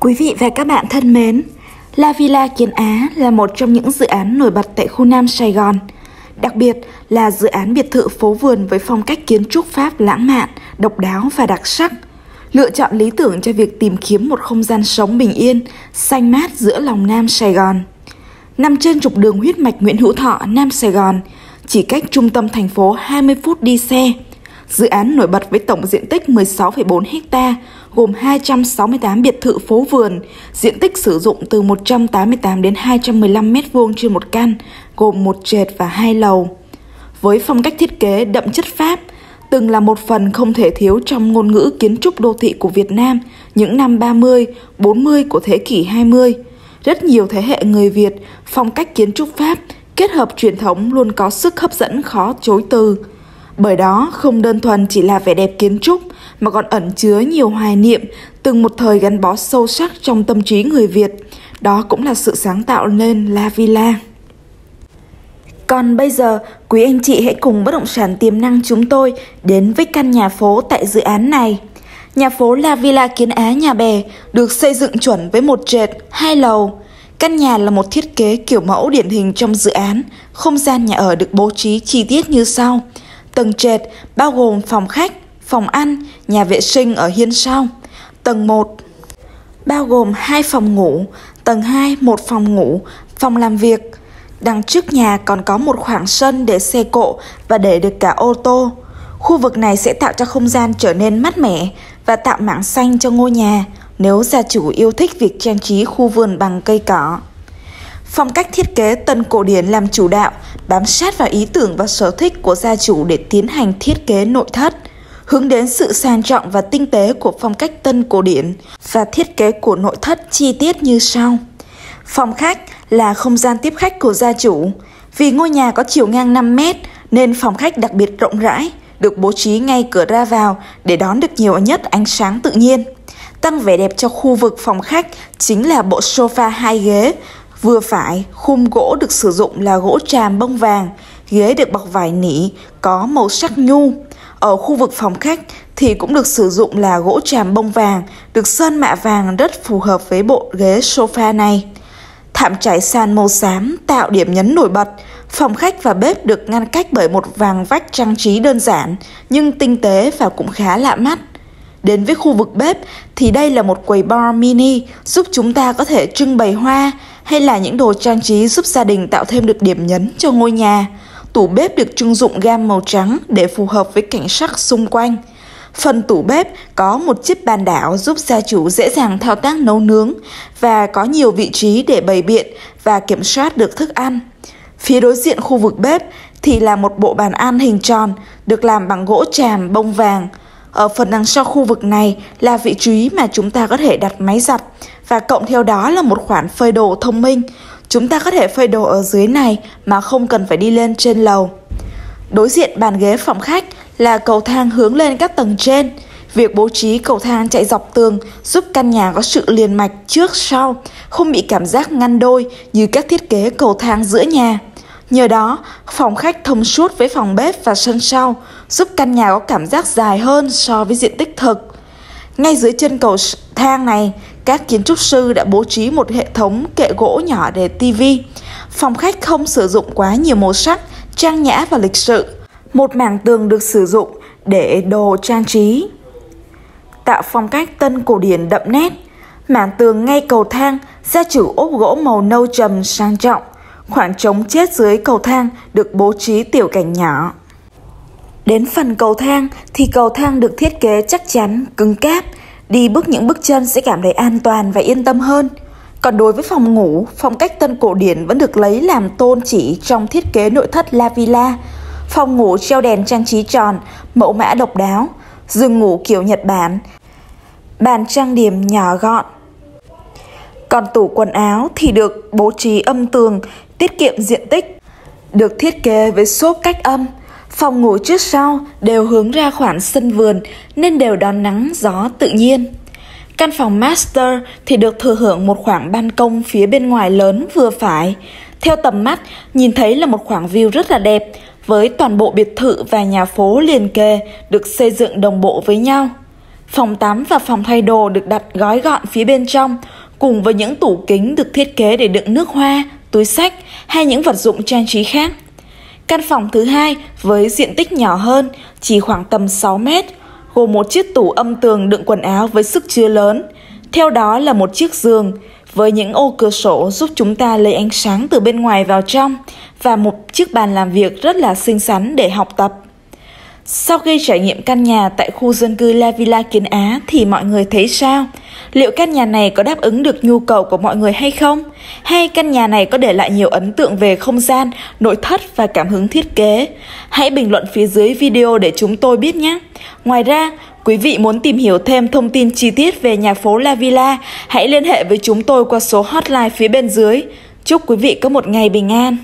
Quý vị và các bạn thân mến, La Villa Kiến Á là một trong những dự án nổi bật tại khu Nam Sài Gòn. Đặc biệt là dự án biệt thự phố vườn với phong cách kiến trúc Pháp lãng mạn, độc đáo và đặc sắc. Lựa chọn lý tưởng cho việc tìm kiếm một không gian sống bình yên, xanh mát giữa lòng Nam Sài Gòn. Nằm trên trục đường huyết mạch Nguyễn Hữu Thọ, Nam Sài Gòn, chỉ cách trung tâm thành phố 20 phút đi xe. Dự án nổi bật với tổng diện tích 16,4 ha, gồm 268 biệt thự phố vườn, diện tích sử dụng từ 188 đến 215 m2 trên một căn, gồm một trệt và hai lầu. Với phong cách thiết kế đậm chất Pháp, từng là một phần không thể thiếu trong ngôn ngữ kiến trúc đô thị của Việt Nam những năm 30, 40 của thế kỷ 20. Rất nhiều thế hệ người Việt, phong cách kiến trúc Pháp kết hợp truyền thống luôn có sức hấp dẫn khó chối từ. Bởi đó không đơn thuần chỉ là vẻ đẹp kiến trúc mà còn ẩn chứa nhiều hoài niệm từng một thời gắn bó sâu sắc trong tâm trí người Việt. Đó cũng là sự sáng tạo nên La Villa. Còn bây giờ, quý anh chị hãy cùng bất động sản tiềm năng chúng tôi đến với căn nhà phố tại dự án này. Nhà phố La Villa Kiến Á Nhà Bè được xây dựng chuẩn với một trệt, hai lầu. Căn nhà là một thiết kế kiểu mẫu điển hình trong dự án, không gian nhà ở được bố trí chi tiết như sau. Tầng trệt bao gồm phòng khách, phòng ăn, nhà vệ sinh ở hiên sau. Tầng 1 bao gồm hai phòng ngủ, tầng 2 một phòng ngủ, phòng làm việc. Đằng trước nhà còn có một khoảng sân để xe cộ và để được cả ô tô. Khu vực này sẽ tạo cho không gian trở nên mát mẻ và tạo mảng xanh cho ngôi nhà nếu gia chủ yêu thích việc trang trí khu vườn bằng cây cỏ. Phong cách thiết kế tân cổ điển làm chủ đạo, bám sát vào ý tưởng và sở thích của gia chủ để tiến hành thiết kế nội thất, hướng đến sự sang trọng và tinh tế của phong cách tân cổ điển và thiết kế của nội thất chi tiết như sau. Phòng khách là không gian tiếp khách của gia chủ. Vì ngôi nhà có chiều ngang 5 mét nên phòng khách đặc biệt rộng rãi, được bố trí ngay cửa ra vào để đón được nhiều nhất ánh sáng tự nhiên. Tăng vẻ đẹp cho khu vực phòng khách chính là bộ sofa hai ghế vừa phải, khung gỗ được sử dụng là gỗ tràm bông vàng, ghế được bọc vải nỉ có màu sắc nhu. Ở khu vực phòng khách thì cũng được sử dụng là gỗ tràm bông vàng, được sơn mạ vàng rất phù hợp với bộ ghế sofa này. Thảm trải sàn màu xám tạo điểm nhấn nổi bật. Phòng khách và bếp được ngăn cách bởi một vàng vách trang trí đơn giản nhưng tinh tế và cũng khá lạ mắt. Đến với khu vực bếp thì đây là một quầy bar mini giúp chúng ta có thể trưng bày hoa hay là những đồ trang trí giúp gia đình tạo thêm được điểm nhấn cho ngôi nhà. Tủ bếp được trưng dụng gam màu trắng để phù hợp với cảnh sắc xung quanh. Phần tủ bếp có một chiếc bàn đảo giúp gia chủ dễ dàng thao tác nấu nướng và có nhiều vị trí để bày biện và kiểm soát được thức ăn. Phía đối diện khu vực bếp thì là một bộ bàn ăn hình tròn được làm bằng gỗ tràm bông vàng. Ở phần đằng sau khu vực này là vị trí mà chúng ta có thể đặt máy giặt và cộng theo đó là một khoản phơi đồ thông minh. Chúng ta có thể phơi đồ ở dưới này mà không cần phải đi lên trên lầu. Đối diện bàn ghế phòng khách là cầu thang hướng lên các tầng trên. Việc bố trí cầu thang chạy dọc tường giúp căn nhà có sự liền mạch trước sau, không bị cảm giác ngăn đôi như các thiết kế cầu thang giữa nhà. Nhờ đó, phòng khách thông suốt với phòng bếp và sân sau, giúp căn nhà có cảm giác dài hơn so với diện tích thực. Ngay dưới chân cầu thang này, các kiến trúc sư đã bố trí một hệ thống kệ gỗ nhỏ để tivi. Phòng khách không sử dụng quá nhiều màu sắc, trang nhã và lịch sự. Một mảng tường được sử dụng để đồ trang trí. Tạo phong cách tân cổ điển đậm nét. Mảng tường ngay cầu thang, gia chủ ốp gỗ màu nâu trầm sang trọng. Khoảng trống chết dưới cầu thang được bố trí tiểu cảnh nhỏ. Đến phần cầu thang thì cầu thang được thiết kế chắc chắn, cứng cáp, đi bước những bước chân sẽ cảm thấy an toàn và yên tâm hơn. Còn đối với phòng ngủ, phong cách tân cổ điển vẫn được lấy làm tôn chỉ trong thiết kế nội thất La Villa. Phòng ngủ treo đèn trang trí tròn, mẫu mã độc đáo, giường ngủ kiểu Nhật Bản, bàn trang điểm nhỏ gọn. Còn tủ quần áo thì được bố trí âm tường, tiết kiệm diện tích, được thiết kế với xốp cách âm. Phòng ngủ trước sau đều hướng ra khoảng sân vườn nên đều đón nắng gió tự nhiên. Căn phòng master thì được thừa hưởng một khoảng ban công phía bên ngoài lớn vừa phải. Theo tầm mắt, nhìn thấy là một khoảng view rất là đẹp với toàn bộ biệt thự và nhà phố liền kề được xây dựng đồng bộ với nhau. Phòng tắm và phòng thay đồ được đặt gói gọn phía bên trong, cùng với những tủ kính được thiết kế để đựng nước hoa, túi sách hay những vật dụng trang trí khác. Căn phòng thứ hai với diện tích nhỏ hơn, chỉ khoảng tầm 6 mét, gồm một chiếc tủ âm tường đựng quần áo với sức chứa lớn. Theo đó là một chiếc giường với những ô cửa sổ giúp chúng ta lấy ánh sáng từ bên ngoài vào trong và một chiếc bàn làm việc rất là xinh xắn để học tập. Sau khi trải nghiệm căn nhà tại khu dân cư La Villa Kiến Á thì mọi người thấy sao? Liệu căn nhà này có đáp ứng được nhu cầu của mọi người hay không? Hay căn nhà này có để lại nhiều ấn tượng về không gian, nội thất và cảm hứng thiết kế? Hãy bình luận phía dưới video để chúng tôi biết nhé! Ngoài ra, quý vị muốn tìm hiểu thêm thông tin chi tiết về nhà phố La Villa, hãy liên hệ với chúng tôi qua số hotline phía bên dưới. Chúc quý vị có một ngày bình an!